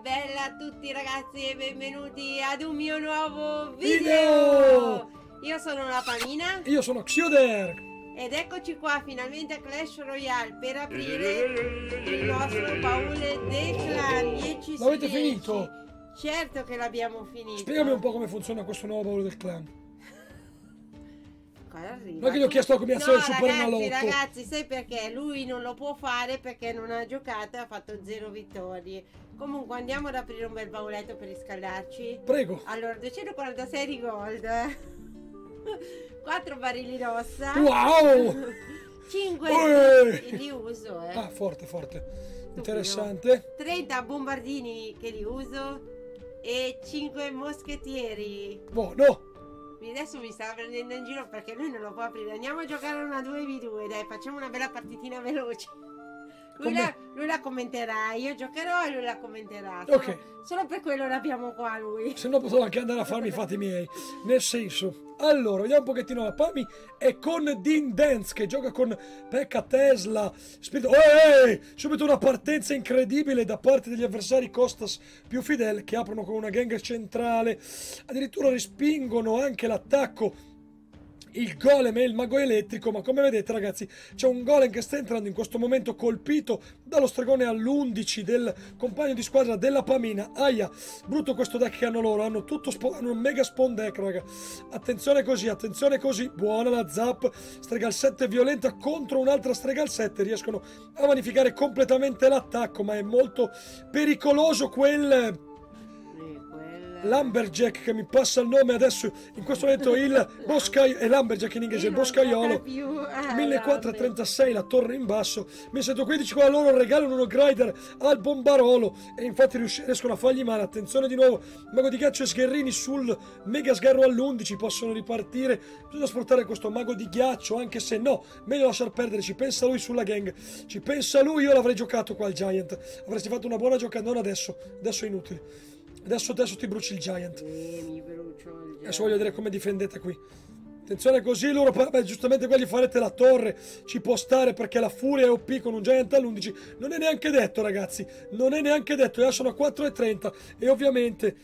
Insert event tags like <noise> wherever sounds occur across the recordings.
Bella a tutti ragazzi e benvenuti ad un mio nuovo video! Video! Io sono la Pamina Io sono Xioder. ed eccoci qua finalmente a Clash Royale per aprire il nostro baule del clan 10 su L'avete 10. finito? Certo che l'abbiamo finito. Spiegami un po' come funziona questo nuovo baule del clan. Cosa arriva? È che gli ho chiesto la combinazione no, Super ragazzi, ragazzi, sai perché? Lui non lo può fare perché non ha giocato e ha fatto zero vittorie. Comunque andiamo ad aprire un bel bauletto per riscaldarci. Prego. Allora, 246 di gold. <laughs> 4 barili rossa. Wow! <laughs> 5 Uè! li uso, eh. Ah, forte, forte. Interessante. 30 bombardini che li uso e 5 moschettieri. Buono. Adesso mi stava prendendo in giro perché lui non lo può aprire. Andiamo a giocare una 2v2, dai, facciamo una bella partitina veloce. Lui, Come- la, lui la commenterà, io giocherò e lui la commenterà. Solo, Ok. solo per quello l'abbiamo qua lui. Se no potevo anche andare a farmi i fatti miei. Nel senso. Allora, vediamo un pochettino la Pami. È con Dean Dance che gioca con Pekka Tesla. Spirito... Oh, ehi! Subito una partenza incredibile da parte degli avversari Costas più fidel che aprono con una gang centrale. Addirittura respingono anche l'attacco il golem e il mago elettrico, ma come vedete ragazzi c'è un golem che sta entrando in questo momento colpito dallo stregone all'11 del compagno di squadra della Pamina. Aia, brutto questo deck che hanno loro, hanno tutto hanno un mega spawn deck raga. Attenzione così, attenzione così, buona la zap, strega al 7 violenta contro un'altra strega al 7, riescono a vanificare completamente l'attacco, ma è molto pericoloso quel Lumberjack che mi passa il nome adesso in questo momento il boscaiolo è Lumberjack in inglese il boscaiolo. gioco più. Ah, 1436 la torre in basso. 1715 qua loro regalano uno grider al bombarolo. E infatti riescono a fargli male. Attenzione di nuovo. Mago di ghiaccio e sgherrini sul mega sgarro all'11 possono ripartire. Bisogna sfruttare questo mago di ghiaccio anche se no meglio lasciar perdere. Ci pensa lui sulla gang. Ci pensa lui io l'avrei giocato qua al giant. Avresti fatto una buona giocata non adesso adesso è inutile adesso adesso ti bruci il giant. Eh, mi brucio il Adesso voglio vedere come difendete qui. Attenzione così, loro beh, giustamente qua gli farete la torre, ci può stare perché la furia è OP con un giant all'11. Non è neanche detto ragazzi, non è neanche detto, e sono a 4,30 e ovviamente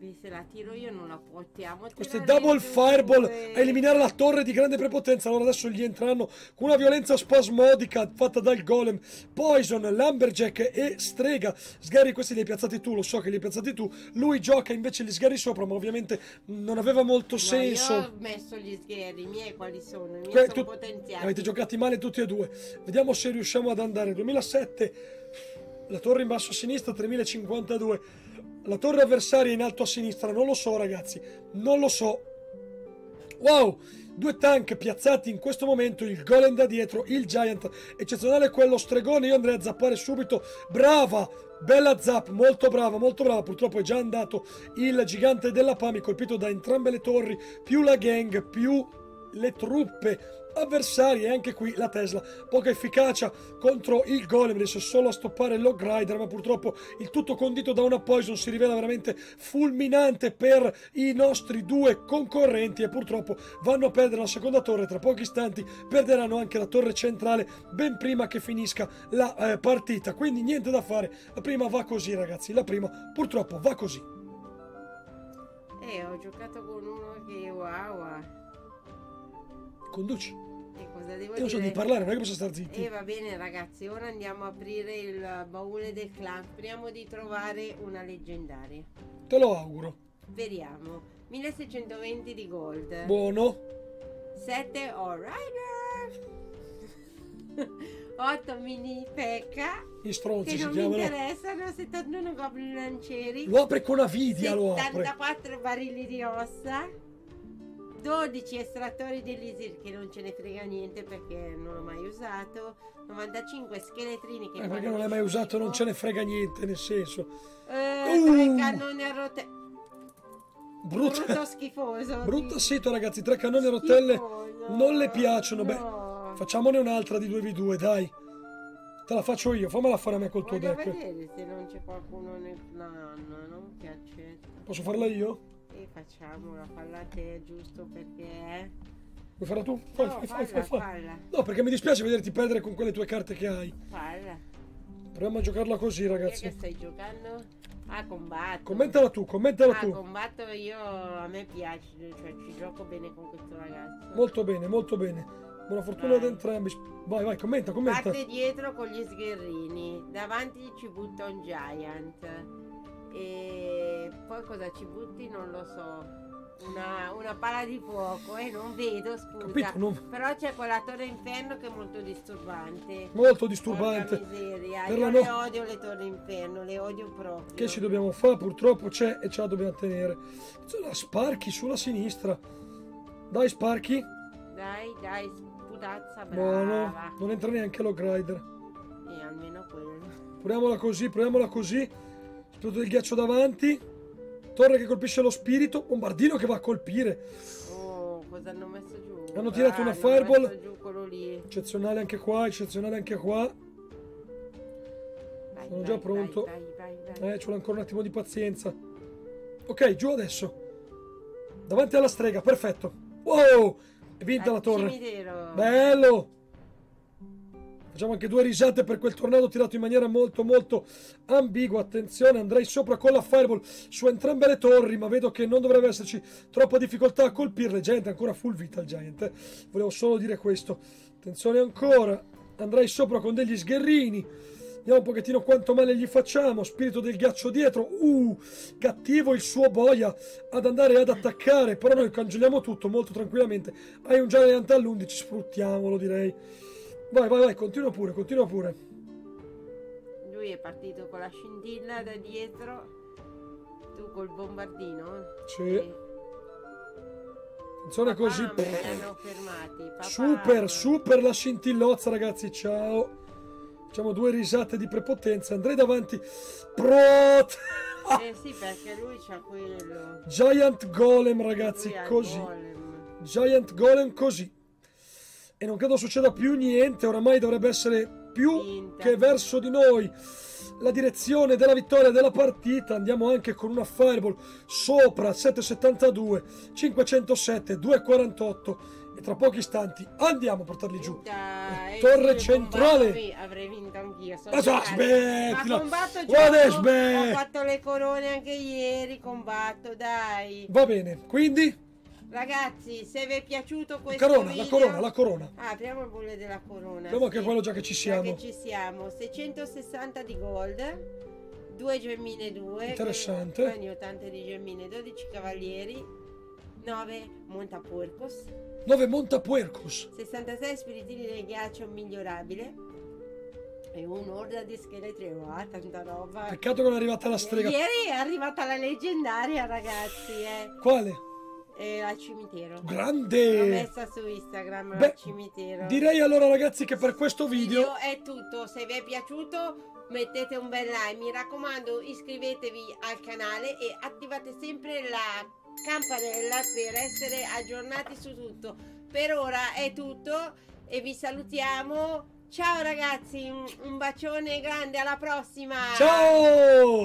Beh, Se la tiro io non la portiamo. queste double fireball a eliminare la torre di grande prepotenza. Allora adesso gli entreranno con una violenza spasmodica fatta dal golem. Poison, Lumberjack e Strega. Sgherri questi li hai piazzati tu, lo so che li hai piazzati tu. Lui gioca invece gli sgherri sopra, ma ovviamente non aveva molto senso. io ho messo gli sgherri, i miei quali sono? I miei Que- sono potenziati. avete giocati male tutti e due. Vediamo se riusciamo ad andare. 2007, la torre in basso a sinistra, 3052. La torre avversaria in alto a sinistra, non lo so ragazzi, non lo so. Wow, due tank piazzati in questo momento, il golem da dietro, il giant, eccezionale quello stregone, io andrei a zappare subito, brava, bella zap, molto brava, molto brava, purtroppo è già andato il gigante della Pami colpito da entrambe le torri, più la gang, più le truppe avversarie e anche qui la Tesla poca efficacia contro il golem riesce solo a stoppare il log rider ma purtroppo il tutto condito da una poison si rivela veramente fulminante per i nostri due concorrenti e purtroppo vanno a perdere la seconda torre tra pochi istanti perderanno anche la torre centrale ben prima che finisca la eh, partita quindi niente da fare la prima va così ragazzi la prima purtroppo va così Eh, ho giocato con uno che wow. Conduci E cosa devo io so di parlare non è che posso stare zitti E va bene ragazzi, ora andiamo a aprire il baule del clan. Speriamo di trovare una leggendaria. te lo auguro Speriamo. 1620 di gold. buono 7 All Rider. 8 mini pecca. gli stronzi Che si non mi chiamano interessano. 71 goblin lancieri. Lo apre con avidia, lo apre. 74 barili di ossa. 12 estrattori dell'Isir che non ce ne frega niente perché non l'ho mai usato. 95 scheletrini che Eh, perché non l'hai mai usato, non ce ne frega niente, nel senso. Eh, Uh. tre cannoni a rotelle. Brutta, Brutto schifoso. <laughs> brutta sì. sito, ragazzi. Tre cannoni a rotelle non le piacciono. Beh, No. facciamone un'altra di 2v2, dai. Te la faccio io, fammela fare a me col tuo Voglio deck. vedere se non c'è qualcuno nel clan, no? Che accetta. Posso farla io? E facciamo la falla a te, giusto perché... Vuoi farla tu? Fai, No, fai, falla, fai, falla. No, perché mi dispiace vederti perdere con quelle tue carte che hai. Falla. Proviamo a giocarla così, è che ragazzi. stai giocando? Ah, combatto. Commentala tu, commentala Ah, tu. combatto io, a me piace, cioè ci gioco bene con questo ragazzo. Molto bene, molto bene. Buona fortuna Vai. ad entrambi. Vai, vai, commenta, commenta. Parte dietro con gli sgherrini, davanti ci butta un giant. E poi cosa ci butti non lo so. Una, una pala di fuoco, eh, non vedo, scusa. Capito, non- Però c'è quella torre inferno che è molto disturbante. Molto disturbante. Per Io la le no- odio le torri inferno, le odio proprio. Che ci dobbiamo fare? Purtroppo c'è e ce la dobbiamo tenere. La Sparky sulla sinistra. Dai, Sparky. Dai, dai, sputazza, Buono. brava. Non entra neanche lo grider. E almeno quello. Proviamola così, proviamola così. Spirito del ghiaccio davanti. Torre che colpisce lo spirito. Bombardino che va a colpire. Oh, cosa hanno messo giù? Hanno tirato Ah, una hanno fireball. messo giù quello lì. Eccezionale anche qua, eccezionale anche qua. Vai, Sono vai, già pronto. Vai, vai, vai. Eh, ci vuole ancora un attimo di pazienza. Ok, giù adesso. Davanti alla strega, perfetto. Wow! È vinta Al la torre. cimitero. Bello! Facciamo anche due risate per quel tornado tirato in maniera molto molto ambigua. Attenzione, andrei sopra con la fireball su entrambe le torri, ma vedo che non dovrebbe esserci troppa difficoltà a colpirle. Giant ancora full vita il Giant. eh. Volevo solo dire questo. Attenzione ancora. Andrei sopra con degli sgherrini. Vediamo un pochettino quanto male gli facciamo. Spirito del ghiaccio dietro. Uh, cattivo il suo boia ad andare ad attaccare. Però noi cancelliamo tutto molto tranquillamente. Hai un Giant all'11, sfruttiamolo direi. Vai, vai, vai, continua pure, continua pure. Lui è partito con la scintilla da dietro. Tu col bombardino? Sì. Attenzione così. Papà, mi hanno fermati. Papà. Super, super la scintillozza, ragazzi. Ciao. Facciamo due risate di prepotenza. Andrei davanti. Prot. <laughs> Eh sì, perché lui c'ha quello. Giant Golem, ragazzi. Così. golem. Giant Golem così. E non credo succeda più niente. Oramai dovrebbe essere più Vinta. che verso di noi. La direzione della vittoria della partita. Andiamo anche con una fireball sopra 772, 507, 248. E tra pochi istanti andiamo a portarli giù. Dai, torre centrale. sì, Avrei vinto anch'io. sono Ma giocata. smettila. Guarda, gioco. smetti. Ho fatto le corone anche ieri. Combatto, dai. Va bene, quindi Ragazzi, se vi è piaciuto questo corona, video... la corona, la corona. Ah, apriamo il bolle della corona. Anche sì. quello già che ci Già siamo. che ci siamo. 660 di gold. 2 gemmine 2. Interessante. Che, ne ho tante di gemmine. 12 cavalieri. 9 montapuercos. 9 Montapuercos. 66 spiritini del ghiaccio migliorabile. E un'orda di scheletri. Ah, tanta roba. Peccato che non è arrivata la strega. Ieri è arrivata la leggendaria, ragazzi. Eh. Quale? E al cimitero. L'ho Grande! messa su Instagram Beh, al cimitero. Direi allora ragazzi che per questo video video è tutto. Se vi è piaciuto mettete un bel like. Mi raccomando iscrivetevi al canale e attivate sempre la campanella per essere aggiornati su tutto. Per ora è tutto e vi salutiamo. Ciao ragazzi, un bacione grande, alla prossima! Ciao!